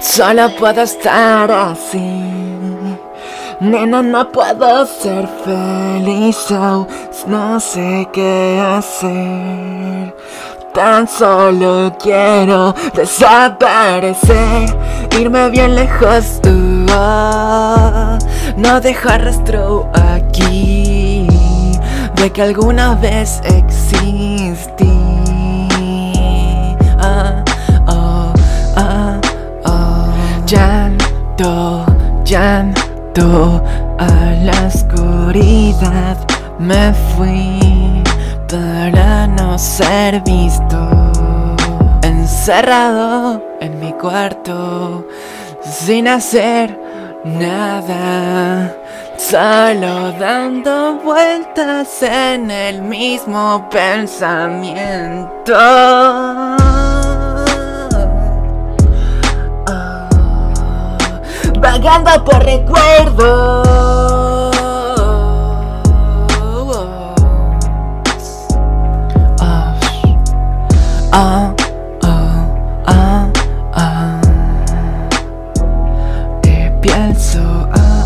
Solo puedo estar así. Nena, no puedo ser feliz, oh, no sé qué hacer. Tan solo quiero desaparecer, irme bien lejos, oh, no dejar rastro aquí de que alguna vez existí. Llanto, llanto a la oscuridad me fui para no ser visto. Encerrado en mi cuarto sin hacer nada. Solo dando vueltas en el mismo pensamiento. pagando por recuerdos. Ah, ah, ah, ah. Y pienso, ah,